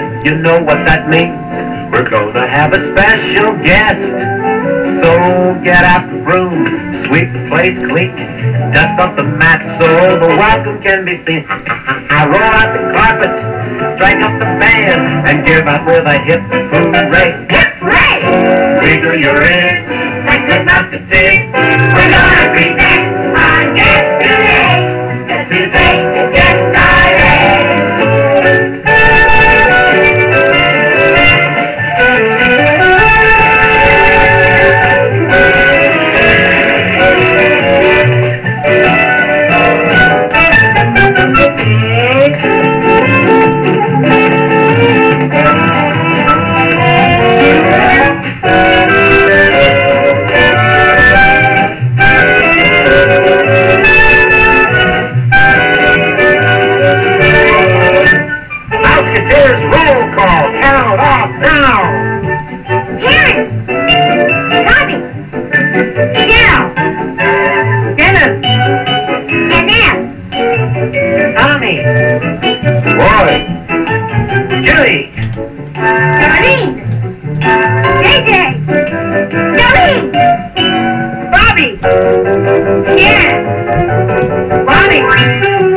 Yes, you know what that means. We're gonna have a special guest. So get out the broom, sweep the place clean, dust off the mat so the welcome can be seen. I roll out the carpet, strike up the band, and give out with a hip hooray. Hip hooray! Wiggle your ears, That's good enough to sing. We're gonna present Miguel! Dennis! Annette! Tommy! Roy! Julie! Darlene! JJ! Darlene! Bobby! Bobby!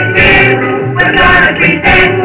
We're gonna pretend.